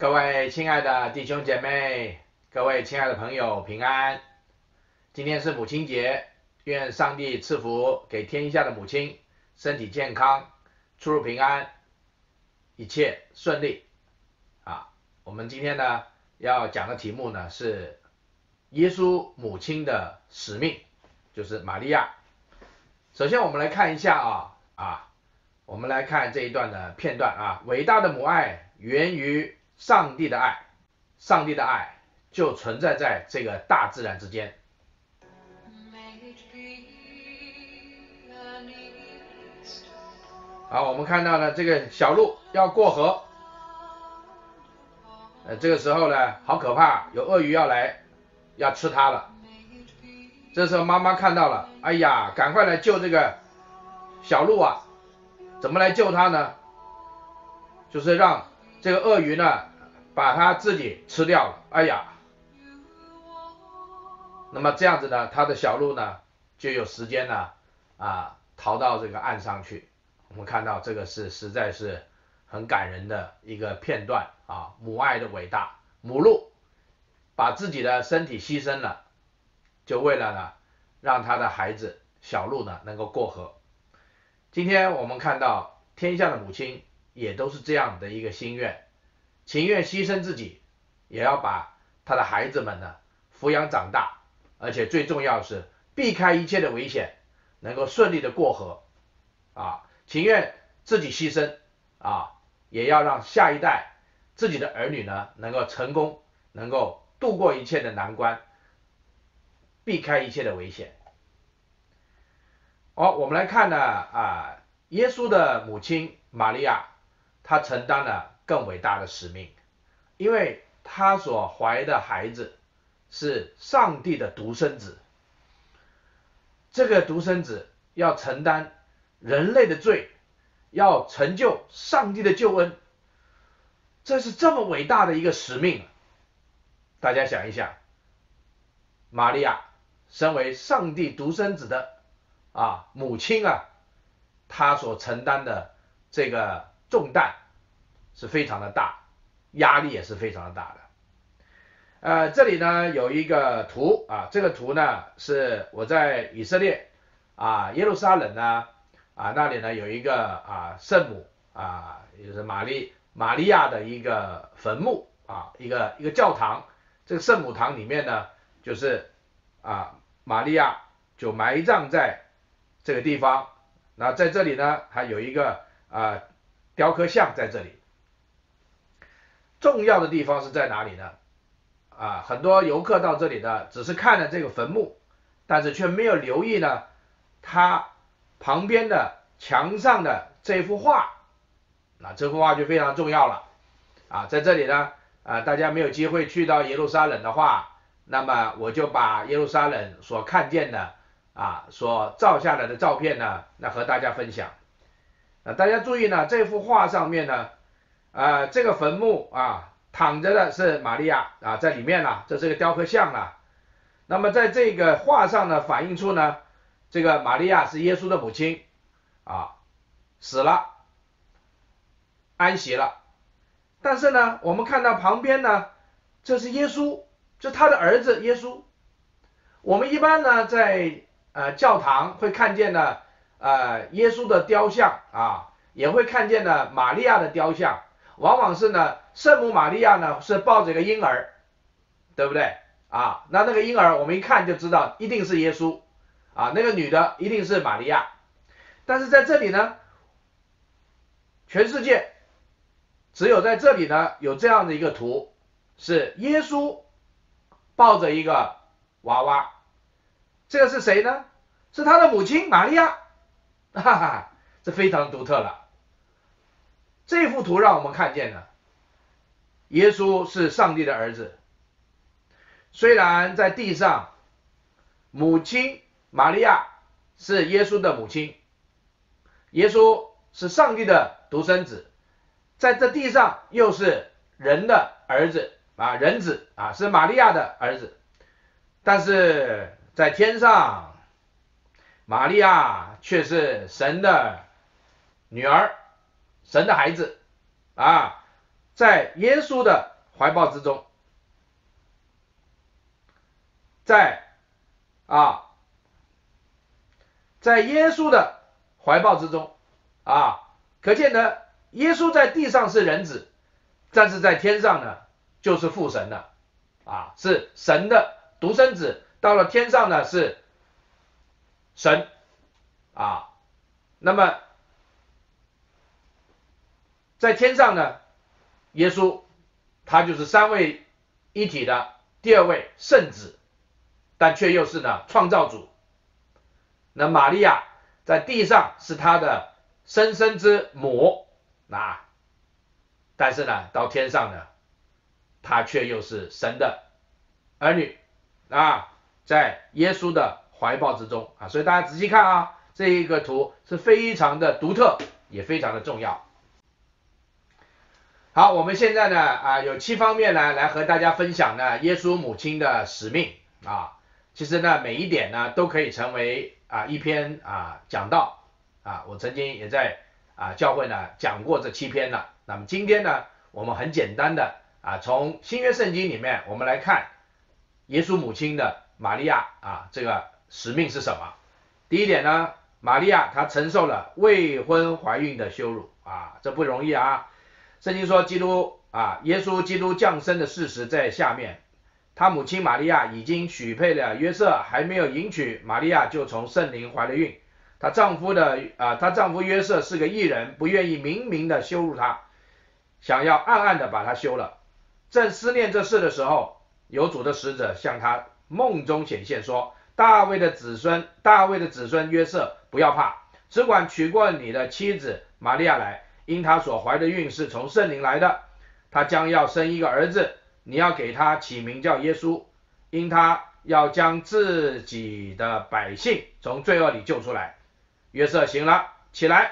各位亲爱的弟兄姐妹，各位亲爱的朋友，平安！今天是母亲节，愿上帝赐福给天下的母亲，身体健康，出入平安，一切顺利。啊，我们今天呢要讲的题目呢是耶稣母亲的使命，就是玛利亚。首先我们来看一下啊啊，我们来看这一段的片段啊，伟大的母爱源于。上帝的爱，上帝的爱就存在在这个大自然之间。好，我们看到呢，这个小鹿要过河，呃，这个时候呢，好可怕，有鳄鱼要来，要吃它了。这时候妈妈看到了，哎呀，赶快来救这个小鹿啊！怎么来救它呢？就是让这个鳄鱼呢。把它自己吃掉了，哎呀，那么这样子呢，他的小鹿呢就有时间呢啊逃到这个岸上去。我们看到这个是实在是很感人的一个片段啊，母爱的伟大，母鹿把自己的身体牺牲了，就为了呢让他的孩子小鹿呢能够过河。今天我们看到天下的母亲也都是这样的一个心愿。情愿牺牲自己，也要把他的孩子们呢抚养长大，而且最重要是避开一切的危险，能够顺利的过河啊，情愿自己牺牲啊，也要让下一代自己的儿女呢能够成功，能够度过一切的难关，避开一切的危险。好，我们来看呢啊，耶稣的母亲玛利亚，她承担了。更伟大的使命，因为他所怀的孩子是上帝的独生子，这个独生子要承担人类的罪，要成就上帝的救恩，这是这么伟大的一个使命。大家想一想，玛利亚身为上帝独生子的啊母亲啊，她所承担的这个重担。是非常的大，压力也是非常的大的。呃，这里呢有一个图啊，这个图呢是我在以色列啊耶路撒冷呢啊那里呢有一个啊圣母啊，就是玛丽玛利亚的一个坟墓啊，一个一个教堂。这个圣母堂里面呢，就是啊玛利亚就埋葬在这个地方。那在这里呢还有一个啊雕刻像在这里。重要的地方是在哪里呢？啊，很多游客到这里呢，只是看了这个坟墓，但是却没有留意呢，它旁边的墙上的这幅画，那这幅画就非常重要了。啊，在这里呢，啊，大家没有机会去到耶路撒冷的话，那么我就把耶路撒冷所看见的啊，所照下来的照片呢，那和大家分享。那大家注意呢，这幅画上面呢。啊，这个坟墓啊，躺着的是玛利亚啊，在里面呢，这是个雕刻像了。那么在这个画上呢，反映出呢，这个玛利亚是耶稣的母亲啊，死了，安息了。但是呢，我们看到旁边呢，这是耶稣，就他的儿子耶稣。我们一般呢，在呃教堂会看见呢，呃耶稣的雕像啊，也会看见呢玛利亚的雕像。往往是呢，圣母玛利亚呢是抱着一个婴儿，对不对啊？那那个婴儿我们一看就知道一定是耶稣啊，那个女的一定是玛利亚。但是在这里呢，全世界只有在这里呢有这样的一个图，是耶稣抱着一个娃娃，这个是谁呢？是他的母亲玛利亚，哈哈，这非常独特了。这幅图让我们看见了，耶稣是上帝的儿子。虽然在地上，母亲玛利亚是耶稣的母亲，耶稣是上帝的独生子，在这地上又是人的儿子啊，人子啊，是玛利亚的儿子。但是在天上，玛利亚却是神的女儿。神的孩子啊，在耶稣的怀抱之中，在啊，在耶稣的怀抱之中啊，可见呢，耶稣在地上是人子，但是在天上呢，就是父神了啊，是神的独生子，到了天上呢是神啊，那么在天上呢？耶稣，他就是三位一体的第二位圣子，但却又是呢创造主。那玛利亚在地上是他的生生之母啊，但是呢到天上呢，他却又是神的儿女啊，在耶稣的怀抱之中啊，所以大家仔细看啊，这一个图是非常的独特，也非常的重要。好，我们现在呢啊有七方面呢来和大家分享呢耶稣母亲的使命啊，其实呢每一点呢都可以成为啊一篇啊讲道啊，我曾经也在啊教会呢讲过这七篇了。那么今天呢我们很简单的啊从新约圣经里面我们来看耶稣母亲的玛利亚啊这个使命是什么？第一点呢，玛利亚她承受了未婚怀孕的羞辱啊，这不容易啊。圣经说，基督啊，耶稣基督降生的事实在下面。他母亲玛利亚已经许配了约瑟，还没有迎娶，玛利亚就从圣灵怀了孕。她丈夫的啊，她丈夫约瑟是个异人，不愿意明明的羞辱她，想要暗暗的把她休了。正思念这事的时候，有主的使者向他梦中显现，说：大卫的子孙，大卫的子孙约瑟，不要怕，只管娶过你的妻子玛利亚来。因他所怀的孕是从圣灵来的，他将要生一个儿子，你要给他起名叫耶稣，因他要将自己的百姓从罪恶里救出来。约瑟醒了，起来，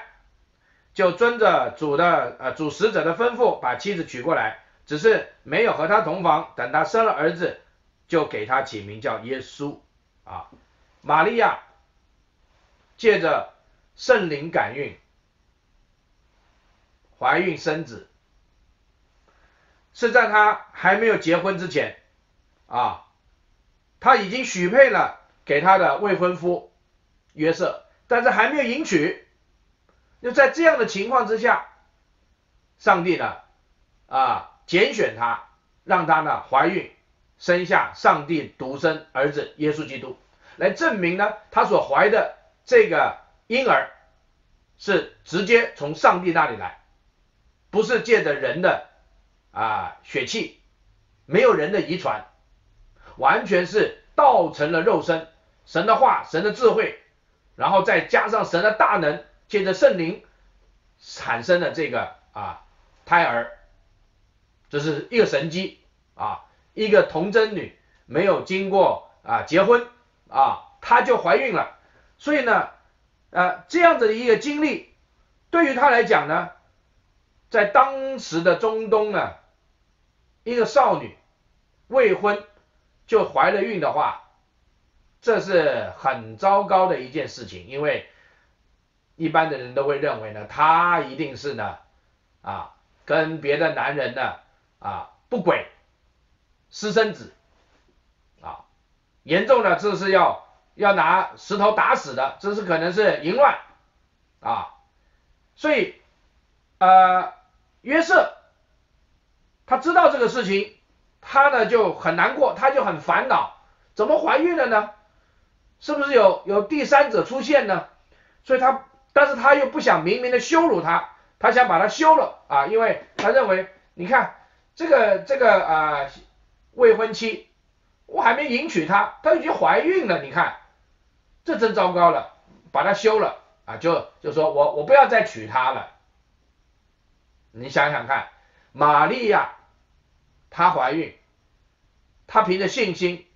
就遵着主的呃主使者的吩咐，把妻子娶过来，只是没有和他同房。等他生了儿子，就给他起名叫耶稣。啊，玛利亚借着圣灵感孕。怀孕生子是在她还没有结婚之前啊，她已经许配了给她的未婚夫约瑟，但是还没有迎娶。就在这样的情况之下，上帝呢啊拣选她，让她呢怀孕生下上帝独生儿子耶稣基督，来证明呢她所怀的这个婴儿是直接从上帝那里来。不是借着人的啊血气，没有人的遗传，完全是道成了肉身，神的话，神的智慧，然后再加上神的大能，借着圣灵产生的这个啊胎儿，这是一个神机啊，一个童贞女没有经过啊结婚啊，她就怀孕了，所以呢，呃这样子的一个经历，对于她来讲呢。在当时的中东呢，一个少女未婚就怀了孕的话，这是很糟糕的一件事情，因为一般的人都会认为呢，她一定是呢啊跟别的男人呢啊不轨私生子啊，严重的这是要要拿石头打死的，这是可能是淫乱啊，所以呃。约瑟，他知道这个事情，他呢就很难过，他就很烦恼，怎么怀孕了呢？是不是有有第三者出现呢？所以他，但是他又不想明明的羞辱他，他想把他休了啊，因为他认为，你看这个这个啊未婚妻，我还没迎娶她，她已经怀孕了，你看，这真糟糕了，把她休了啊，就就说我我不要再娶她了。你想想看，玛利亚她怀孕，她凭着信心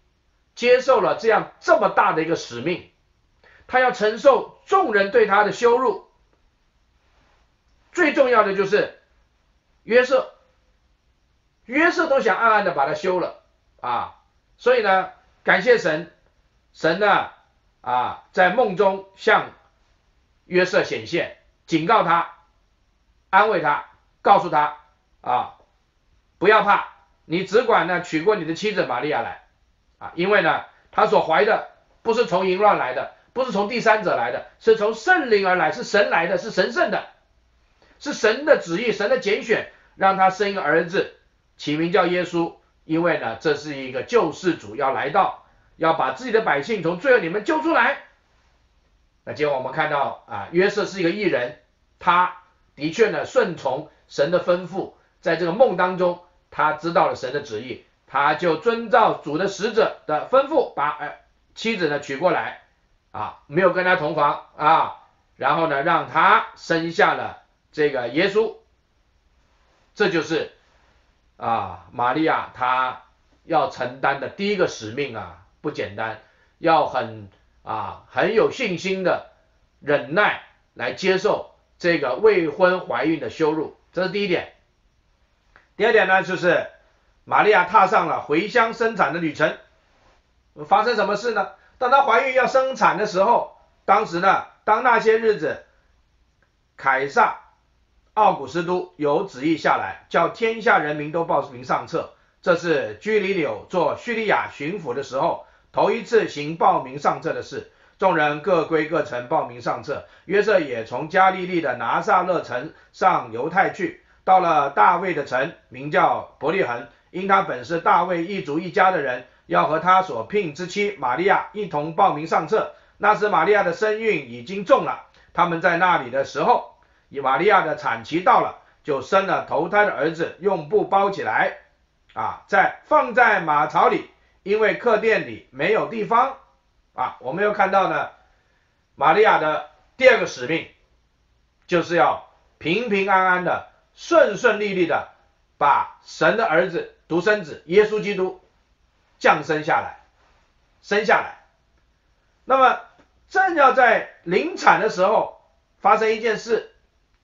接受了这样这么大的一个使命，她要承受众人对她的羞辱。最重要的就是约瑟，约瑟都想暗暗的把他休了啊，所以呢，感谢神，神呢啊在梦中向约瑟显现，警告他，安慰他。告诉他啊，不要怕，你只管呢娶过你的妻子玛利亚来啊，因为呢，他所怀的不是从淫乱来的，不是从第三者来的，是从圣灵而来，是神来的，是神圣的，是神的旨意，神的拣选，让他生一个儿子，起名叫耶稣，因为呢，这是一个救世主要来到，要把自己的百姓从罪恶里面救出来。那结果我们看到啊，约瑟是一个艺人，他的确呢顺从神的吩咐，在这个梦当中，他知道了神的旨意，他就遵照主的使者的吩咐，把呃妻子呢娶过来，啊，没有跟他同房啊，然后呢让他生下了这个耶稣，这就是啊玛利亚她要承担的第一个使命啊，不简单，要很。啊，很有信心的忍耐来接受这个未婚怀孕的羞辱，这是第一点。第二点呢，就是玛利亚踏上了回乡生产的旅程。发生什么事呢？当她怀孕要生产的时候，当时呢，当那些日子，凯撒奥古斯都有旨意下来，叫天下人民都报名上册。这是居里柳做叙利亚巡抚的时候。头一次行报名上册的事，众人各归各城报名上册。约瑟也从加利利的拿撒勒城上犹太去，到了大卫的城，名叫伯利恒，因他本是大卫一族一家的人，要和他所聘之妻玛利亚一同报名上册。那时玛利亚的身孕已经重了，他们在那里的时候，以玛利亚的产期到了，就生了头胎的儿子，用布包起来，啊，在放在马槽里。因为客店里没有地方啊，我们又看到呢，玛利亚的第二个使命就是要平平安安的、顺顺利利的把神的儿子独生子耶稣基督降生下来，生下来。那么正要在临产的时候发生一件事，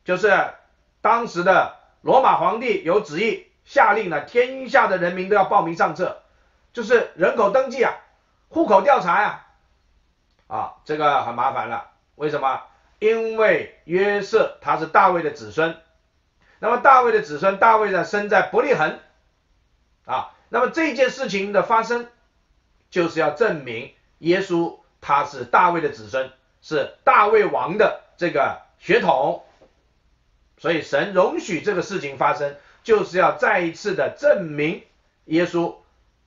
就是当时的罗马皇帝有旨意下令了，天下的人民都要报名上册。就是人口登记啊，户口调查呀，啊，啊这个很麻烦了。为什么？因为约瑟他是大卫的子孙，那么大卫的子孙，大卫呢生在伯利恒，啊，那么这件事情的发生，就是要证明耶稣他是大卫的子孙，是大卫王的这个血统，所以神容许这个事情发生，就是要再一次的证明耶稣。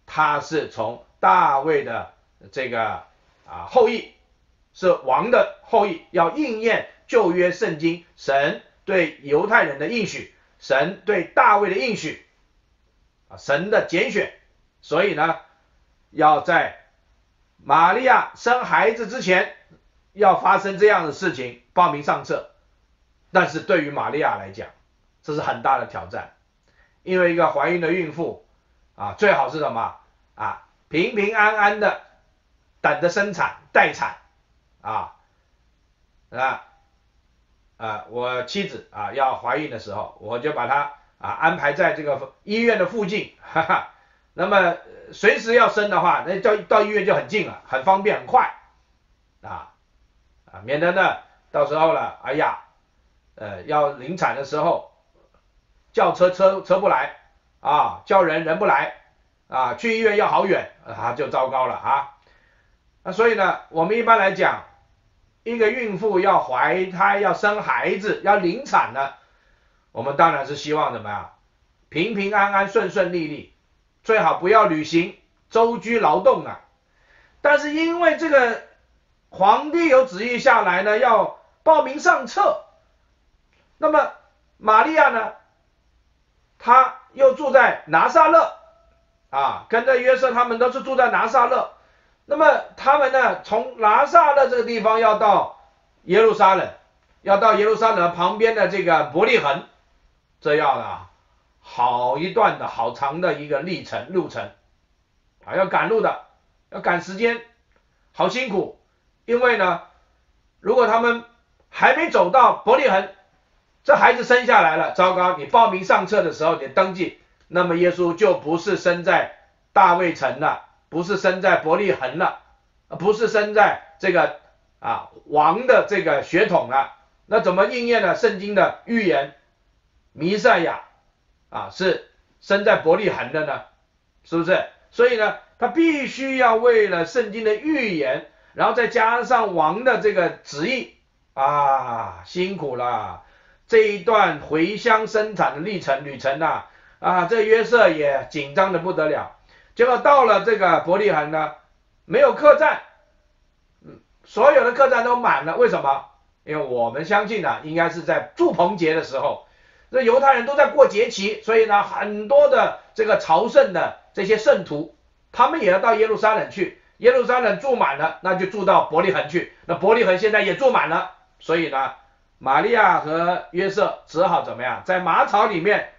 他是从大卫的这个啊后裔，是王的后裔，要应验旧约圣经神对犹太人的应许，神对大卫的应许啊，神的拣选，所以呢，要在玛利亚生孩子之前要发生这样的事情，报名上册。但是对于玛利亚来讲，这是很大的挑战，因为一个怀孕的孕妇。啊，最好是什么啊？平平安安的等着生产待产啊啊啊！我妻子啊要怀孕的时候，我就把她啊安排在这个医院的附近，哈哈。那么随时要生的话，那到到医院就很近了，很方便很快啊啊，免得呢到时候了，哎呀，呃要临产的时候叫车车车不来。啊，叫人人不来，啊，去医院要好远，啊，就糟糕了啊。那所以呢，我们一般来讲，一个孕妇要怀胎、要生孩子、要临产呢，我们当然是希望怎么样，平平安安、顺顺利利，最好不要旅行、舟居劳动啊。但是因为这个皇帝有旨意下来呢，要报名上册，那么玛利亚呢，她。又住在拿撒勒啊，跟着约瑟他们都是住在拿撒勒。那么他们呢，从拿撒勒这个地方要到耶路撒冷，要到耶路撒冷旁边的这个伯利恒，这要啊，好一段的好长的一个历程路程啊，要赶路的，要赶时间，好辛苦。因为呢，如果他们还没走到伯利恒，这孩子生下来了，糟糕！你报名上册的时候，你登记，那么耶稣就不是生在大卫城了，不是生在伯利恒了，不是生在这个啊王的这个血统了。那怎么应验了圣经的预言？弥赛亚啊，是生在伯利恒的呢？是不是？所以呢，他必须要为了圣经的预言，然后再加上王的这个旨意啊，辛苦了。这一段回乡生产的历程旅程呐，啊，这约瑟也紧张的不得了。结果到了这个伯利恒呢，没有客栈，嗯，所有的客栈都满了。为什么？因为我们相信呢，应该是在祝棚节的时候，这犹太人都在过节期，所以呢，很多的这个朝圣的这些圣徒，他们也要到耶路撒冷去。耶路撒冷住满了，那就住到伯利恒去。那伯利恒现在也住满了，所以呢，玛利亚和约瑟只好怎么样，在马槽里面，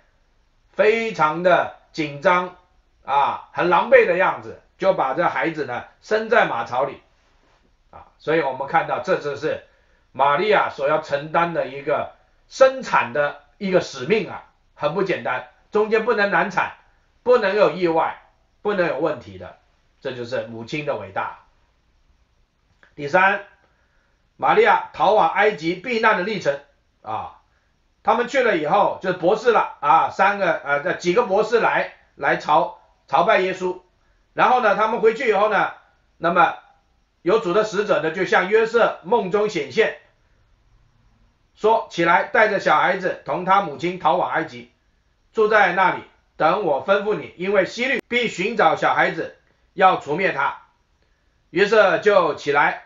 非常的紧张啊，很狼狈的样子，就把这孩子呢生在马槽里啊。所以我们看到，这就是玛利亚所要承担的一个生产的一个使命啊，很不简单，中间不能难产，不能有意外，不能有问题的。这就是母亲的伟大。第三，玛利亚逃往埃及避难的历程啊，他们去了以后就是博士了啊，三个呃这几个博士来来朝朝拜耶稣，然后呢，他们回去以后呢，那么有主的使者呢就向约瑟梦中显现，说起来带着小孩子同他母亲逃往埃及，住在那里等我吩咐你，因为希律必寻找小孩子。要除灭他，约瑟就起来，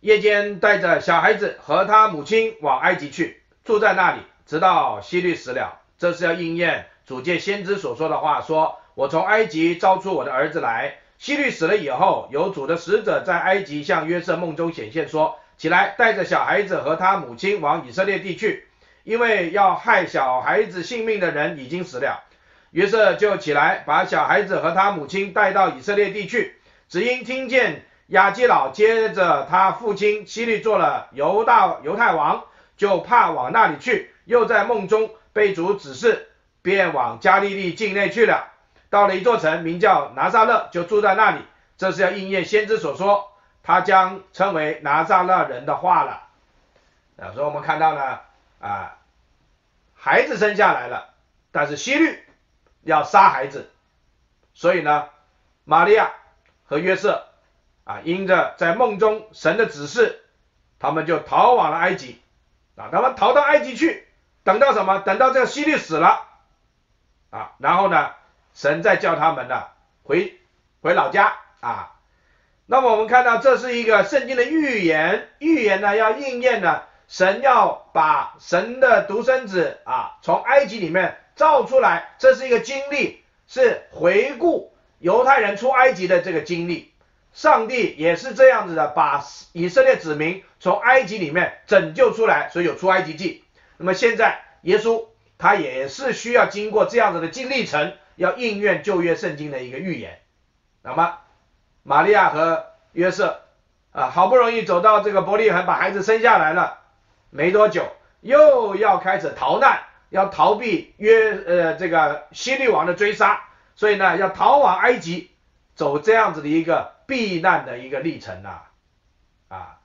夜间带着小孩子和他母亲往埃及去，住在那里，直到希律死了。这是要应验主借先知所说的话，说：“我从埃及招出我的儿子来。”希律死了以后，有主的使者在埃及向约瑟梦中显现，说：“起来，带着小孩子和他母亲往以色列地去，因为要害小孩子性命的人已经死了。”约瑟就起来，把小孩子和他母亲带到以色列地去。只因听见亚基老接着他父亲希律做了犹大犹太王，就怕往那里去。又在梦中被主指示，便往加利利境内去了。到了一座城，名叫拿撒勒，就住在那里。这是要应验先知所说，他将称为拿撒勒人的话了。啊，所以我们看到呢，啊，孩子生下来了，但是希律。要杀孩子，所以呢，玛利亚和约瑟啊，因着在梦中神的指示，他们就逃往了埃及啊，他们逃到埃及去，等到什么？等到这个希律死了啊，然后呢，神在叫他们呢回回老家啊。那么我们看到这是一个圣经的预言，预言呢要应验呢，神要把神的独生子啊从埃及里面。造出来，这是一个经历，是回顾犹太人出埃及的这个经历。上帝也是这样子的，把以色列子民从埃及里面拯救出来，所以有出埃及记。那么现在耶稣他也是需要经过这样子的经历程，要应验旧约圣经的一个预言。那么玛利亚和约瑟啊，好不容易走到这个伯利恒，把孩子生下来了，没多久又要开始逃难。要逃避约呃这个希律王的追杀，所以呢要逃往埃及，走这样子的一个避难的一个历程呐，啊，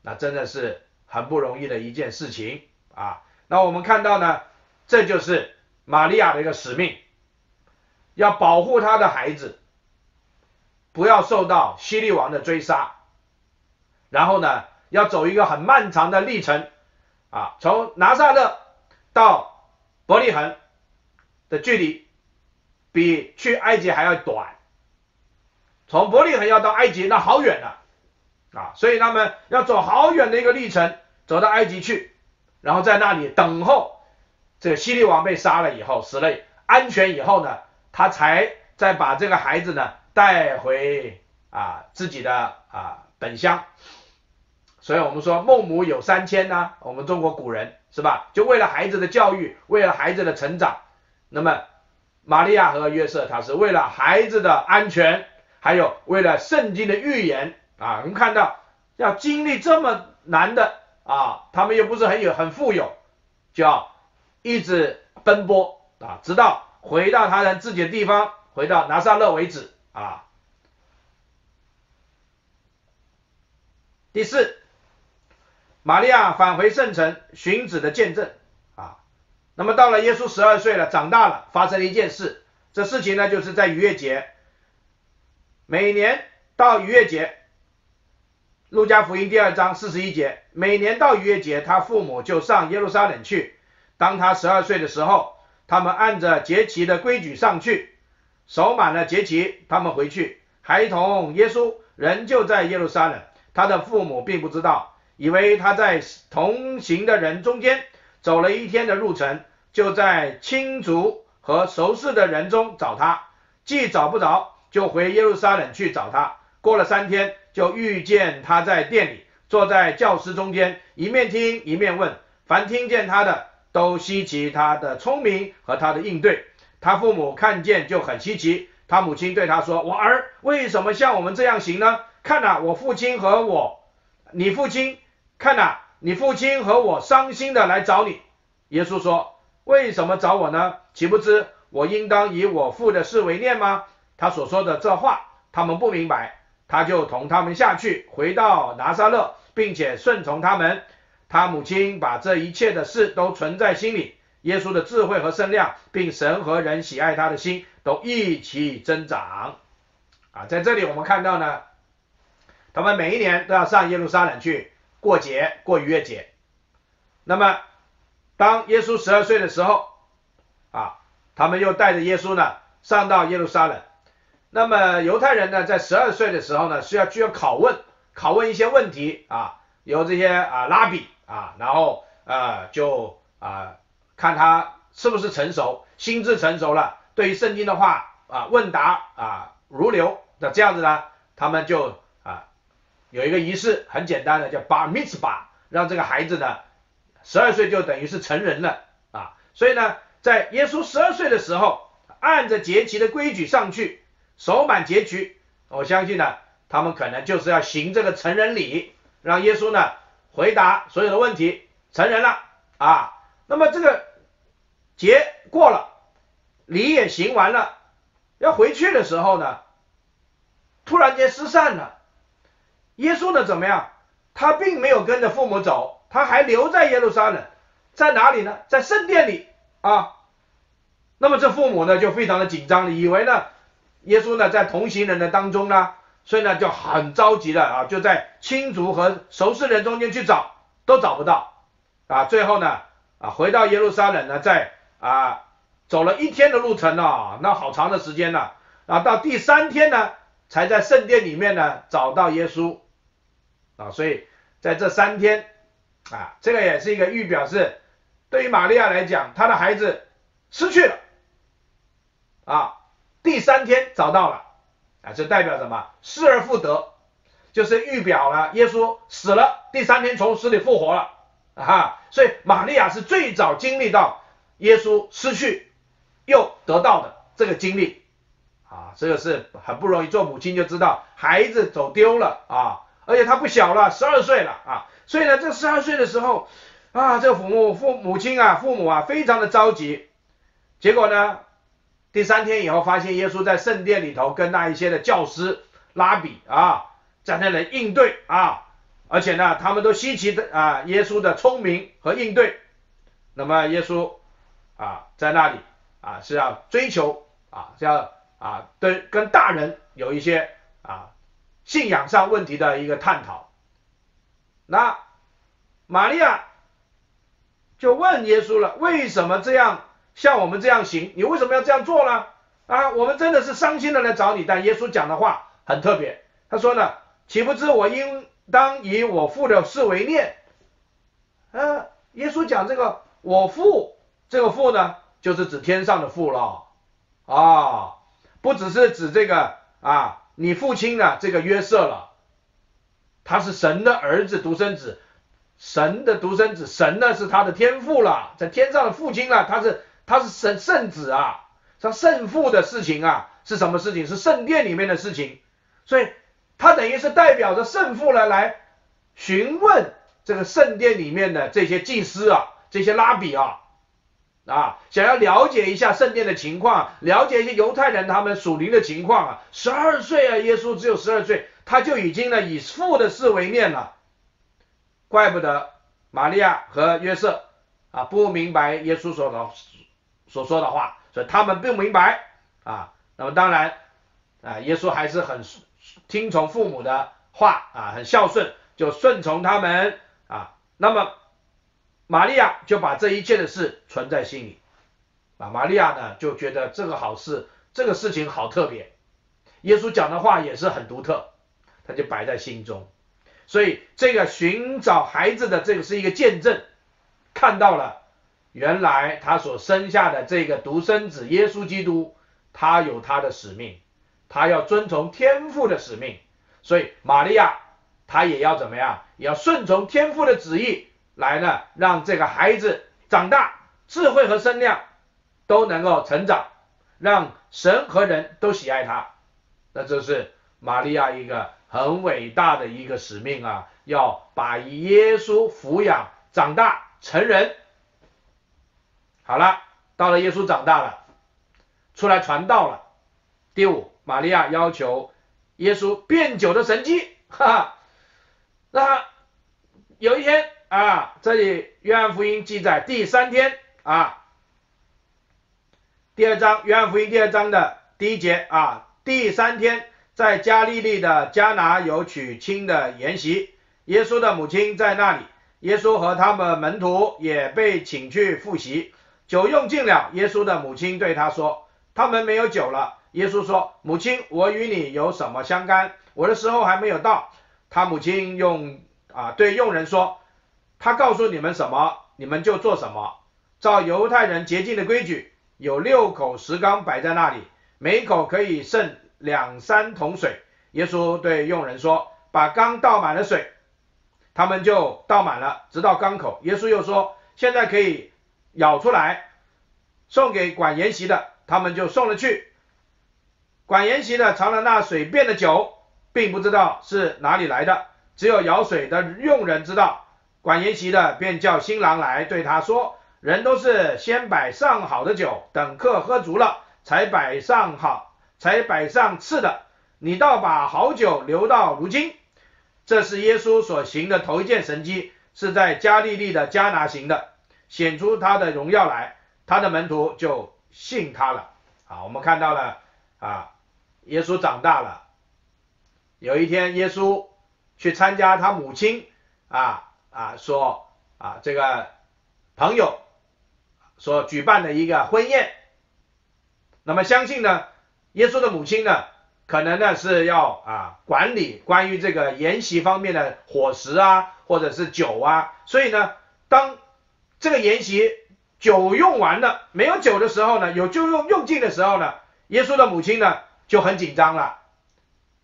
那真的是很不容易的一件事情啊。那我们看到呢，这就是玛利亚的一个使命，要保护他的孩子，不要受到希律王的追杀，然后呢要走一个很漫长的历程啊，从拿撒勒到。伯利恒的距离比去埃及还要短，从伯利恒要到埃及那好远啊，啊，所以他们要走好远的一个历程，走到埃及去，然后在那里等候这个希律王被杀了以后死了安全以后呢，他才再把这个孩子呢带回啊自己的啊本乡。所以我们说孟母有三迁呐，我们中国古人是吧？就为了孩子的教育，为了孩子的成长，那么玛利亚和约瑟他是为了孩子的安全，还有为了圣经的预言啊。我们看到要经历这么难的啊，他们又不是很有很富有，就要一直奔波啊，直到回到他人自己的地方，回到拿撒勒为止啊。第四。玛利亚返回圣城寻子的见证啊，那么到了耶稣十二岁了，长大了，发生了一件事。这事情呢，就是在逾越节，每年到逾越节，路加福音第二章四十一节，每年到逾越节，他父母就上耶路撒冷去。当他十二岁的时候，他们按着节期的规矩上去，守满了节期，他们回去。孩童耶稣仍旧在耶路撒冷，他的父母并不知道，以为他在同行的人中间走了一天的路程，就在亲族和熟识的人中找他，既找不着，就回耶路撒冷去找他。过了三天，就遇见他在店里，坐在教师中间，一面听一面问，凡听见他的。都稀奇他的聪明和他的应对，他父母看见就很稀奇。他母亲对他说：“我儿为什么像我们这样行呢？看呐，我父亲和我，你父亲，看呐，你父亲和我伤心的来找你。”耶稣说：“为什么找我呢？岂不知我应当以我父的事为念吗？”他所说的这话，他们不明白。他就同他们下去，回到拿撒勒，并且顺从他们。他母亲把这一切的事都存在心里，耶稣的智慧和圣量，并神和人喜爱他的心都一起增长。啊，在这里我们看到呢，他们每一年都要上耶路撒冷去过节，过逾越节。那么，当耶稣十二岁的时候，啊，他们又带着耶稣呢上到耶路撒冷。那么犹太人呢，在十二岁的时候呢，需要需要拷问，拷问一些问题啊，由这些啊拉比。啊，然后呃就啊看他是不是成熟，心智成熟了，对于圣经的话啊问答啊如流的这样子呢，他们就啊有一个仪式很简单的叫 bar mitzvah，让这个孩子呢十二岁就等于是成人了啊，所以呢在耶稣十二岁的时候，按着节期的规矩上去守满节期，我相信呢他们可能就是要行这个成人礼，让耶稣呢。回答所有的问题，成人了啊。那么这个节过了，礼也行完了，要回去的时候呢，突然间失散了。耶稣呢怎么样？他并没有跟着父母走，他还留在耶路撒冷，在哪里呢？在圣殿里啊。那么这父母呢就非常的紧张了，以为呢耶稣呢在同行人的当中呢。所以呢，就很着急了啊，就在亲族和熟识人中间去找，都找不到啊。最后呢，啊，回到耶路撒冷呢，在啊走了一天的路程呢，那好长的时间呢，啊，到第三天呢，才在圣殿里面呢找到耶稣啊。所以在这三天啊，这个也是一个预表，是对于玛利亚来讲，她的孩子失去了啊，第三天找到了。啊，这代表什么？失而复得，就是预表了耶稣死了，第三天从死里复活了啊！所以玛利亚是最早经历到耶稣失去又得到的这个经历啊，这个是很不容易。做母亲就知道孩子走丢了啊，而且他不小了，十二岁了啊，所以呢，这十二岁的时候啊，这个父母父母亲啊，父母啊，非常的着急，结果呢？第三天以后，发现耶稣在圣殿里头跟那一些的教师拉比啊，在那里应对啊，而且呢，他们都稀奇的啊，耶稣的聪明和应对。那么耶稣啊，在那里啊是要追求啊，是要啊对跟大人有一些啊信仰上问题的一个探讨。那玛利亚就问耶稣了，为什么这样？像我们这样行，你为什么要这样做呢？啊，我们真的是伤心的来找你。但耶稣讲的话很特别，他说呢，岂不知我应当以我父的事为念？啊，耶稣讲这个我父，这个父呢，就是指天上的父了啊，不只是指这个啊，你父亲的这个约瑟了，他是神的儿子独生子，神的独生子，神呢是他的天父了，在天上的父亲了，他是。他是圣圣子啊，他圣父的事情啊，是什么事情？是圣殿里面的事情，所以他等于是代表着圣父来来询问这个圣殿里面的这些祭司啊，这些拉比啊，啊，想要了解一下圣殿的情况，了解一些犹太人他们属灵的情况啊。十二岁啊，耶稣只有十二岁，他就已经呢以父的事为念了，怪不得玛利亚和约瑟。啊，不明白耶稣所的所说的话，所以他们并不明白啊。那么当然啊，耶稣还是很听从父母的话啊，很孝顺，就顺从他们啊。那么玛利亚就把这一切的事存在心里啊。玛利亚呢就觉得这个好事，这个事情好特别，耶稣讲的话也是很独特，他就摆在心中。所以这个寻找孩子的这个是一个见证，看到了原来他所生下的这个独生子耶稣基督，他有他的使命，他要遵从天父的使命，所以玛利亚他也要怎么样？也要顺从天父的旨意来呢，让这个孩子长大，智慧和身量都能够成长，让神和人都喜爱他。那这是玛利亚一个。很伟大的一个使命啊，要把耶稣抚养长大成人。好了，到了耶稣长大了，出来传道了。第五，玛利亚要求耶稣变酒的神迹，哈哈。那有一天啊，这里约翰福音记载第三天啊，第二章约翰福音第二章的第一节啊，第三天。在加利利的迦拿有娶亲的筵席，耶稣的母亲在那里，耶稣和他们门徒也被请去赴席。酒用尽了，耶稣的母亲对他说：“他们没有酒了。”耶稣说：“母亲，我与你有什么相干？我的时候还没有到。”他母亲用啊对佣人说：“他告诉你们什么，你们就做什么。照犹太人洁净的规矩，有六口石缸摆在那里，每口可以盛。”两三桶水，耶稣对佣人说：“把缸倒满了水。”他们就倒满了，直到缸口。耶稣又说：“现在可以舀出来，送给管筵席的。”他们就送了去。管筵席的尝了那水变的酒，并不知道是哪里来的，只有舀水的佣人知道。管筵席的便叫新郎来，对他说：“人都是先摆上好的酒，等客喝足了，才摆上好。”才摆上次的，你倒把好酒留到如今。这是耶稣所行的头一件神迹，是在加利利的迦拿行的，显出他的荣耀来，他的门徒就信他了。啊，我们看到了啊，耶稣长大了。有一天，耶稣去参加他母亲啊啊说啊这个朋友所举办的一个婚宴，那么相信呢。耶稣的母亲呢，可能呢是要啊管理关于这个筵席方面的伙食啊，或者是酒啊，所以呢，当这个筵席酒用完了，没有酒的时候呢，有就用用尽的时候呢，耶稣的母亲呢就很紧张了，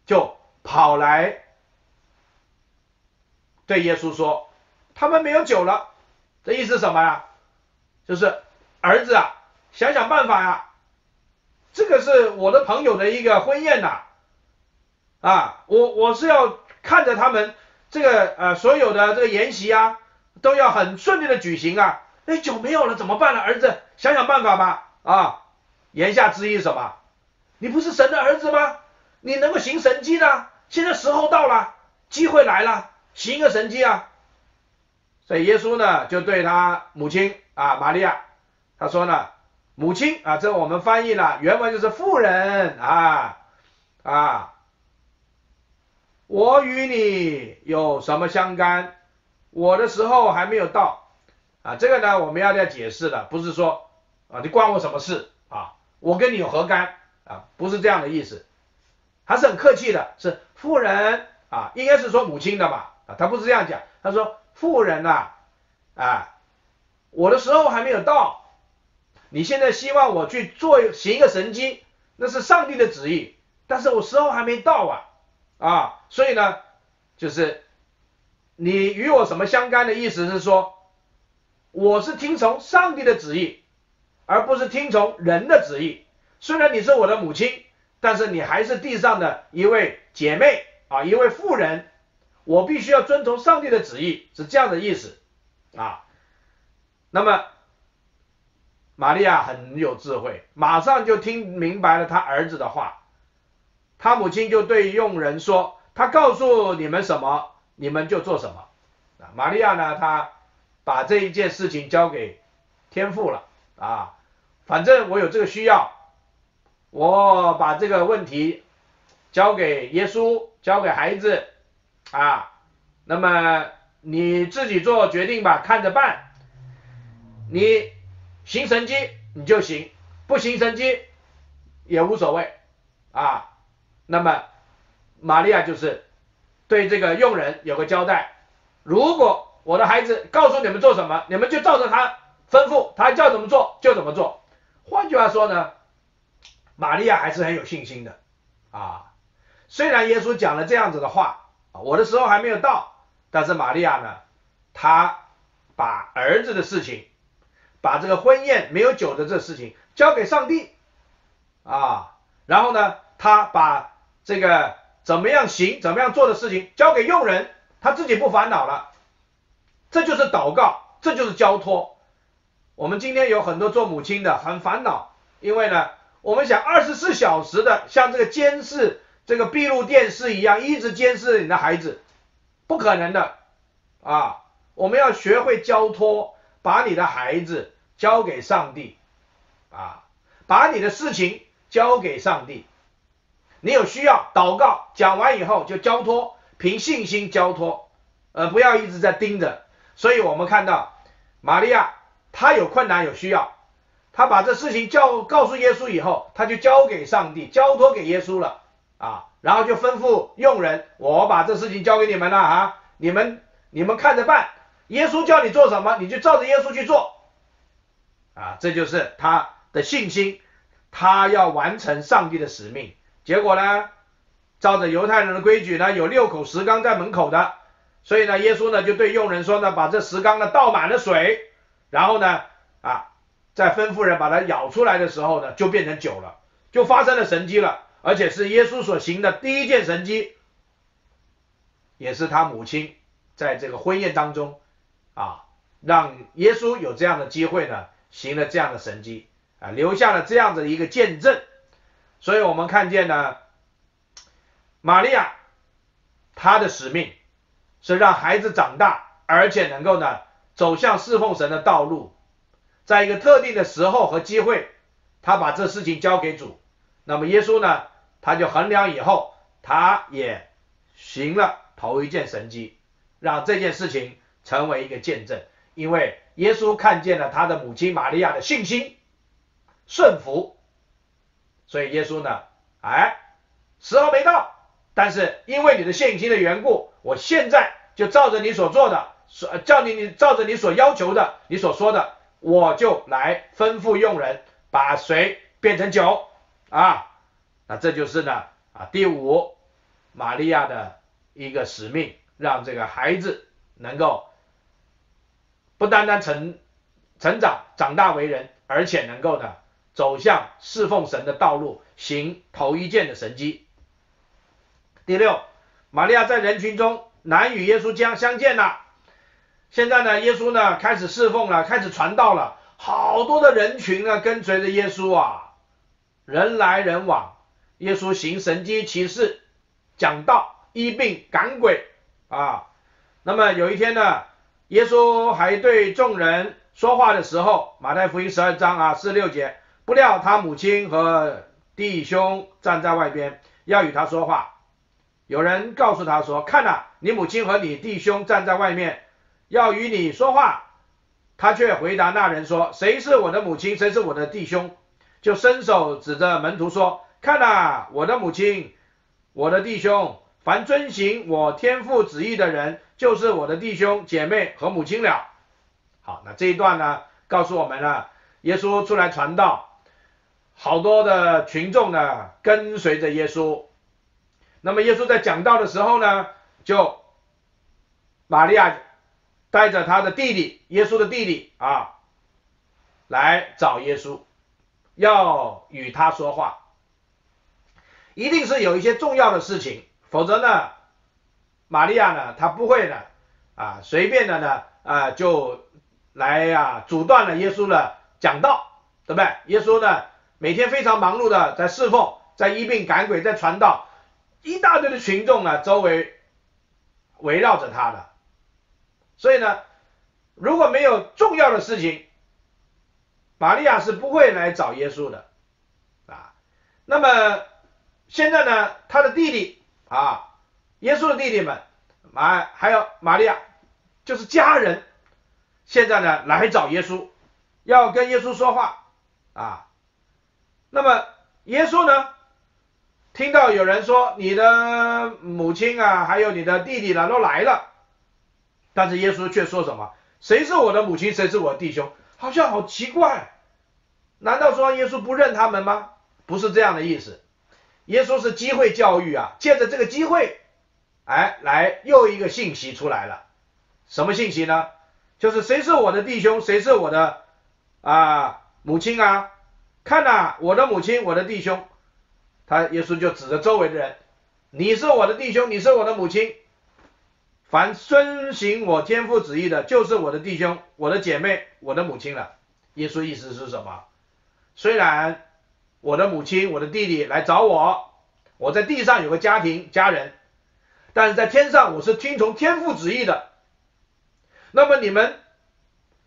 就跑来对耶稣说：“他们没有酒了。”这意思什么呀？就是儿子啊，想想办法呀。这个是我的朋友的一个婚宴呐，啊，我我是要看着他们这个呃所有的这个筵席啊，都要很顺利的举行啊，哎酒没有了怎么办呢？儿子想想办法吧，啊，言下之意什么？你不是神的儿子吗？你能够行神迹的，现在时候到了，机会来了，行个神迹啊。所以耶稣呢就对他母亲啊玛利亚，他说呢。母亲啊，这我们翻译了，原文就是妇人啊啊，我与你有什么相干？我的时候还没有到。啊，这个呢我们要要解释的，不是说啊你关我什么事？啊，我跟你有何干？啊，不是这样的意思，还是很客气的，是妇人啊，应该是说母亲的吧啊，他不是这样讲，他说妇人呐啊，我的时候还没有到。你现在希望我去做行一个神迹，那是上帝的旨意，但是我时候还没到啊。啊，所以呢，就是你与我什么相干的意思是说，我是听从上帝的旨意，而不是听从人的旨意。虽然你是我的母亲，但是你还是地上的一位姐妹啊，一位妇人，我必须要遵从上帝的旨意，是这样的意思啊。那么。玛利亚很有智慧，马上就听明白了他儿子的话。他母亲就对佣人说：“他告诉你们什么，你们就做什么。”啊，玛利亚呢，她把这一件事情交给天父了啊，反正我有这个需要，我把这个问题交给耶稣，交给孩子啊，那么你自己做决定吧，看着办。你行神迹你就行，不行神迹也无所谓啊。那么玛利亚就是对这个佣人有个交代，如果我的孩子告诉你们做什么，你们就照着他吩咐，他叫怎么做就怎么做。换句话说呢，玛利亚还是很有信心的啊。虽然耶稣讲了这样子的话，我的时候还没有到，但是玛利亚呢，她把儿子的事情。把这个婚宴没有酒的这事情交给上帝啊，然后呢，他把这个怎么样行、怎么样做的事情交给佣人，他自己不烦恼了。这就是祷告，这就是交托。我们今天有很多做母亲的很烦恼，因为呢，我们想二十四小时的像这个监视这个闭路电视一样，一直监视你的孩子，不可能的啊！我们要学会交托，把你的孩子。交给上帝，啊，把你的事情交给上帝。你有需要祷告，讲完以后就交托，凭信心交托，呃，不要一直在盯着。所以我们看到玛利亚，她有困难有需要，她把这事情交告诉耶稣以后，她就交给上帝，交托给耶稣了，啊，然后就吩咐佣人，我把这事情交给你们了啊，你们你们看着办，耶稣叫你做什么，你就照着耶稣去做。啊，这就是他的信心，他要完成上帝的使命。结果呢，照着犹太人的规矩呢，有六口石缸在门口的，所以呢，耶稣呢就对佣人说呢，把这石缸呢倒满了水，然后呢，啊，在吩咐人把它舀出来的时候呢，就变成酒了，就发生了神迹了，而且是耶稣所行的第一件神迹，也是他母亲在这个婚宴当中啊，让耶稣有这样的机会呢。行了这样的神迹啊，留下了这样的一个见证，所以我们看见呢，玛利亚她的使命是让孩子长大，而且能够呢走向侍奉神的道路，在一个特定的时候和机会，他把这事情交给主，那么耶稣呢，他就衡量以后，他也行了头一件神迹，让这件事情成为一个见证，因为。耶稣看见了他的母亲玛利亚的信心顺服，所以耶稣呢，哎，时候没到，但是因为你的信心的缘故，我现在就照着你所做的，所叫你你照着你所要求的，你所说的，我就来吩咐用人把水变成酒啊，那这就是呢啊第五玛利亚的一个使命，让这个孩子能够。不单单成成长长大为人，而且能够呢走向侍奉神的道路，行头一件的神迹。第六，玛利亚在人群中难与耶稣将相见了。现在呢，耶稣呢开始侍奉了，开始传道了，好多的人群呢跟随着耶稣啊，人来人往。耶稣行神迹奇事，讲道医病赶鬼啊。那么有一天呢。耶稣还对众人说话的时候，马太福音十二章啊四六节，不料他母亲和弟兄站在外边，要与他说话。有人告诉他说：“看呐，你母亲和你弟兄站在外面，要与你说话。”他却回答那人说：“谁是我的母亲？谁是我的弟兄？”就伸手指着门徒说：“看呐，我的母亲，我的弟兄。”凡遵行我天父旨意的人，就是我的弟兄姐妹和母亲了。好，那这一段呢，告诉我们了，耶稣出来传道，好多的群众呢跟随着耶稣。那么耶稣在讲道的时候呢，就玛利亚带着他的弟弟，耶稣的弟弟啊，来找耶稣，要与他说话，一定是有一些重要的事情。否则呢，玛利亚呢，她不会的啊，随便的呢啊，就来呀阻断了耶稣的讲道，对不对？耶稣呢，每天非常忙碌的在侍奉，在医病赶鬼，在传道，一大堆的群众呢，周围围绕着他的，所以呢，如果没有重要的事情，玛利亚是不会来找耶稣的啊。那么现在呢，他的弟弟啊，耶稣的弟弟们，玛还有玛利亚，就是家人，现在呢来找耶稣，要跟耶稣说话啊。那么耶稣呢，听到有人说你的母亲啊，还有你的弟弟呢都来了，但是耶稣却说什么？谁是我的母亲？谁是我的弟兄？好像好奇怪，难道说耶稣不认他们吗？不是这样的意思。耶稣是机会教育啊，借着这个机会，哎，来又一个信息出来了。什么信息呢？就是谁是我的弟兄？谁是我的啊母亲啊？看呐，我的母亲，我的弟兄。他耶稣就指着周围的人：“你是我的弟兄，你是我的母亲。”凡遵行我天父旨意的，就是我的弟兄、我的姐妹、我的母亲了。耶稣意思是什么？虽然我的母亲、我的弟弟来找我，我在地上有个家庭、家人，但是在天上我是听从天父旨意的。那么你们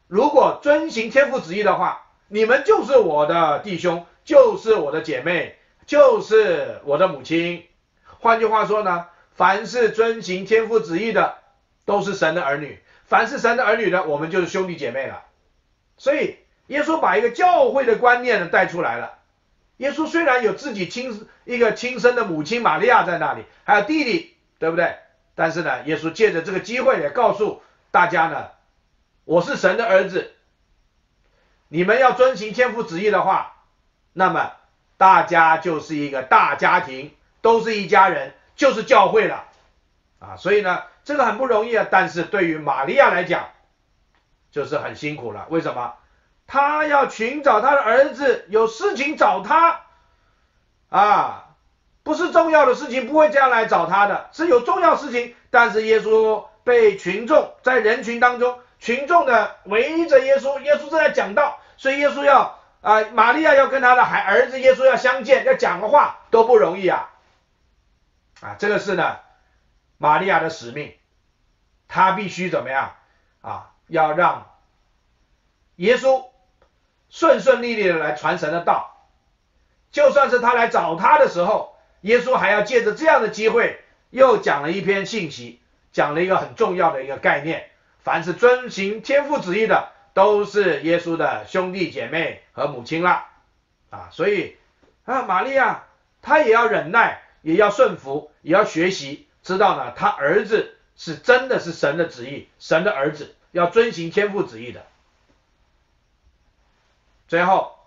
如果遵行天父旨意的话，你们就是我的弟兄，就是我的姐妹，就是我的母亲。换句话说呢？凡是遵行天父旨意的，都是神的儿女；凡是神的儿女的，我们就是兄弟姐妹了。所以，耶稣把一个教会的观念呢带出来了。耶稣虽然有自己亲一个亲生的母亲玛利亚在那里，还有弟弟，对不对？但是呢，耶稣借着这个机会也告诉大家呢，我是神的儿子。你们要遵行天父旨意的话，那么大家就是一个大家庭，都是一家人。就是教会了啊，所以呢，这个很不容易啊。但是对于玛利亚来讲，就是很辛苦了。为什么？他要寻找他的儿子，有事情找他啊，不是重要的事情不会这样来找他的，是有重要事情。但是耶稣被群众在人群当中，群众的围着耶稣，耶稣正在讲道，所以耶稣要啊，玛利亚要跟他的孩儿子耶稣要相见，要讲个话都不容易啊。啊，这个是呢，玛利亚的使命，她必须怎么样啊？要让耶稣顺顺利利的来传神的道。就算是他来找他的时候，耶稣还要借着这样的机会，又讲了一篇信息，讲了一个很重要的一个概念：凡是遵行天父旨意的，都是耶稣的兄弟姐妹和母亲了。啊，所以啊，玛利亚她也要忍耐。也要顺服，也要学习，知道呢，他儿子是真的是神的旨意，神的儿子要遵行天父旨意的。最后，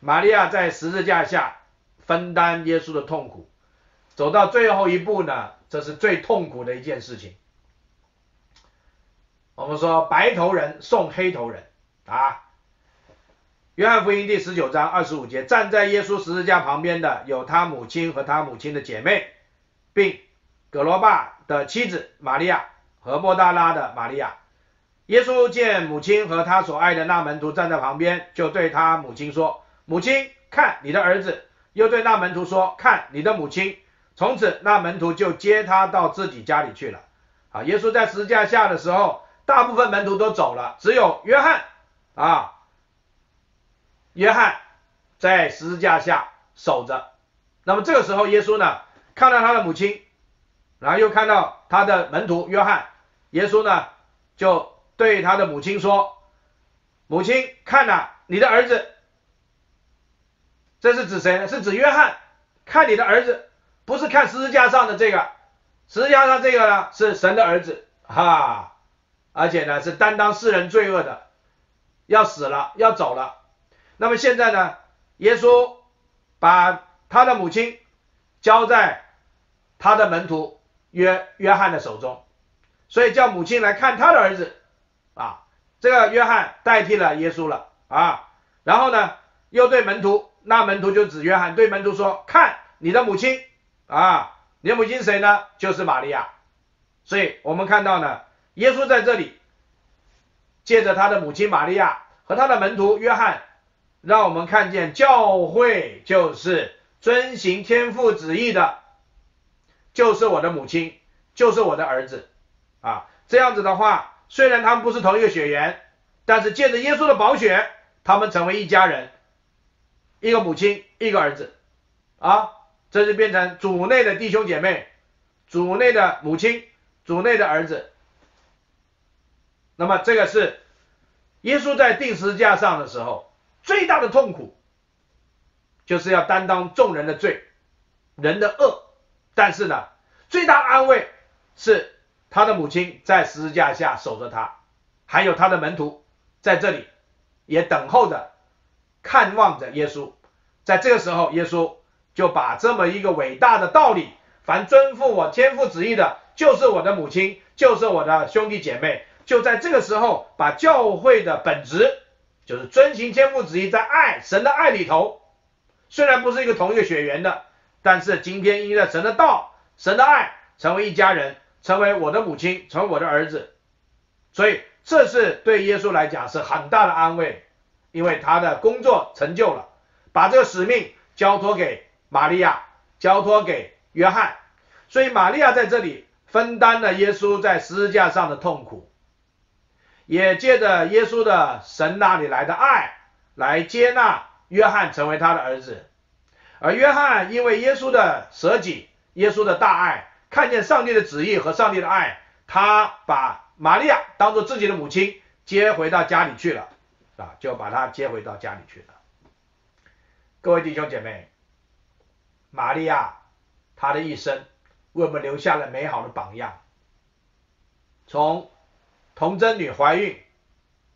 玛利亚在十字架下分担耶稣的痛苦，走到最后一步呢，这是最痛苦的一件事情。我们说白头人送黑头人啊。约翰福音第十九章二十五节，站在耶稣十字架旁边的有他母亲和他母亲的姐妹，并葛罗巴的妻子玛利亚和莫大拉的玛利亚。耶稣见母亲和他所爱的那门徒站在旁边，就对他母亲说：“母亲，看你的儿子。”又对那门徒说：“看你的母亲。”从此，那门徒就接他到自己家里去了。啊，耶稣在十字架下的时候，大部分门徒都走了，只有约翰啊。约翰在十字架下守着，那么这个时候，耶稣呢看到他的母亲，然后又看到他的门徒约翰，耶稣呢就对他的母亲说：“母亲，看呐，你的儿子。”这是指谁呢？是指约翰，看你的儿子，不是看十字架上的这个，十字架上这个呢是神的儿子，哈，而且呢是担当世人罪恶的，要死了，要走了。那么现在呢？耶稣把他的母亲交在他的门徒约约翰的手中，所以叫母亲来看他的儿子啊。这个约翰代替了耶稣了啊。然后呢，又对门徒，那门徒就指约翰，对门徒说：“看你的母亲啊，你的母亲谁呢？就是玛利亚。”所以我们看到呢，耶稣在这里借着他的母亲玛利亚和他的门徒约翰。让我们看见教会就是遵行天父旨意的，就是我的母亲，就是我的儿子啊。这样子的话，虽然他们不是同一个血缘，但是借着耶稣的宝血，他们成为一家人，一个母亲，一个儿子，啊，这就变成主内的弟兄姐妹，主内的母亲，主内的儿子。那么这个是耶稣在定十字架上的时候最大的痛苦，就是要担当众人的罪，人的恶。但是呢，最大安慰是他的母亲在十字架下守着他，还有他的门徒在这里也等候着，看望着耶稣。在这个时候，耶稣就把这么一个伟大的道理：凡遵负我天父旨意的，就是我的母亲，就是我的兄弟姐妹。就在这个时候，把教会的本质，就是遵行天父旨意，在爱神的爱里头，虽然不是一个同一个血缘的。但是今天因着神的道、神的爱，成为一家人，成为我的母亲，成为我的儿子，所以这是对耶稣来讲是很大的安慰，因为他的工作成就了，把这个使命交托给玛利亚，交托给约翰，所以玛利亚在这里分担了耶稣在十字架上的痛苦，也借着耶稣的神那里来的爱，来接纳约翰成为他的儿子。而约翰因为耶稣的舍己，耶稣的大爱，看见上帝的旨意和上帝的爱，他把玛利亚当做自己的母亲接回到家里去了，啊，就把他接回到家里去了。各位弟兄姐妹，玛利亚她的一生为我们留下了美好的榜样，从童贞女怀孕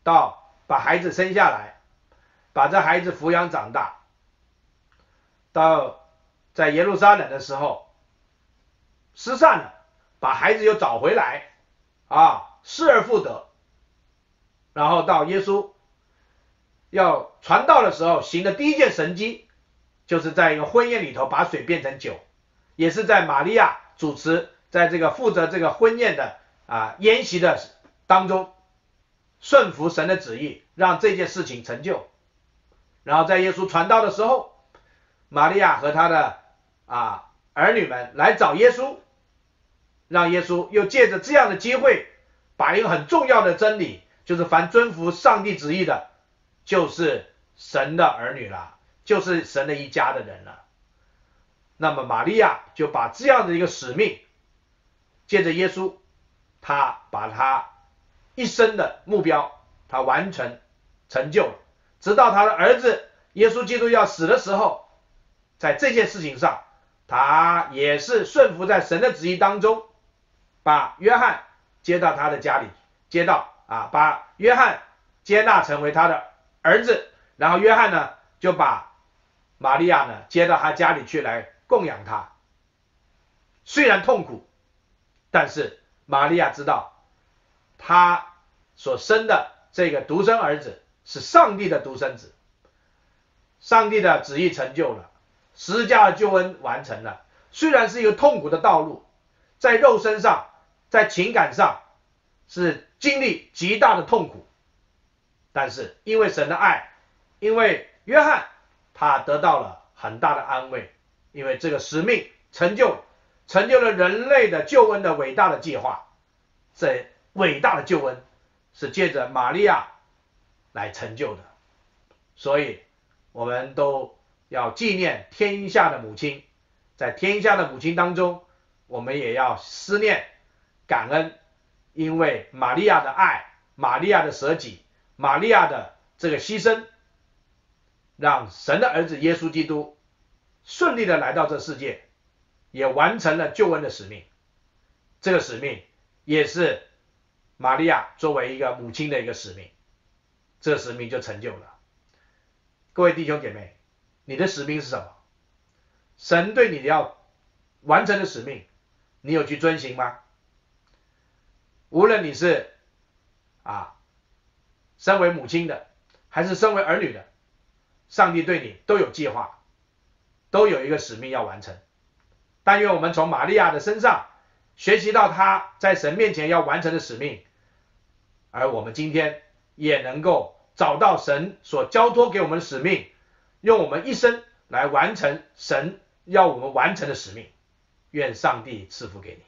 到把孩子生下来，把这孩子抚养长大。到在耶路撒冷的时候失散了，把孩子又找回来，啊，失而复得。然后到耶稣要传道的时候，行的第一件神迹，就是在一个婚宴里头把水变成酒，也是在玛利亚主持，在这个负责这个婚宴的啊宴席的当中，顺服神的旨意，让这件事情成就。然后在耶稣传道的时候。玛利亚和他的啊儿女们来找耶稣，让耶稣又借着这样的机会，把一个很重要的真理，就是凡遵服上帝旨意的，就是神的儿女了，就是神的一家的人了。那么玛利亚就把这样的一个使命，借着耶稣，他把他一生的目标，他完成成就了，直到他的儿子耶稣基督要死的时候。在这件事情上，他也是顺服在神的旨意当中，把约翰接到他的家里，接到啊，把约翰接纳成为他的儿子，然后约翰呢就把玛利亚呢接到他家里去来供养他。虽然痛苦，但是玛利亚知道，他所生的这个独生儿子是上帝的独生子，上帝的旨意成就了。十字架的救恩完成了，虽然是一个痛苦的道路，在肉身上，在情感上是经历极大的痛苦，但是因为神的爱，因为约翰他得到了很大的安慰，因为这个使命成就，成就了人类的救恩的伟大的计划，这伟大的救恩是借着玛利亚来成就的，所以我们都。要纪念天下的母亲，在天下的母亲当中，我们也要思念感恩，因为玛利亚的爱，玛利亚的舍己，玛利亚的这个牺牲，让神的儿子耶稣基督顺利的来到这世界，也完成了救恩的使命。这个使命也是玛利亚作为一个母亲的一个使命，这个使命就成就了。各位弟兄姐妹。你的使命是什么？神对你要完成的使命，你有去遵行吗？无论你是啊，身为母亲的，还是身为儿女的，上帝对你都有计划，都有一个使命要完成。但愿我们从玛利亚的身上学习到她在神面前要完成的使命，而我们今天也能够找到神所交托给我们的使命。用我们一生来完成神要我们完成的使命，愿上帝赐福给你。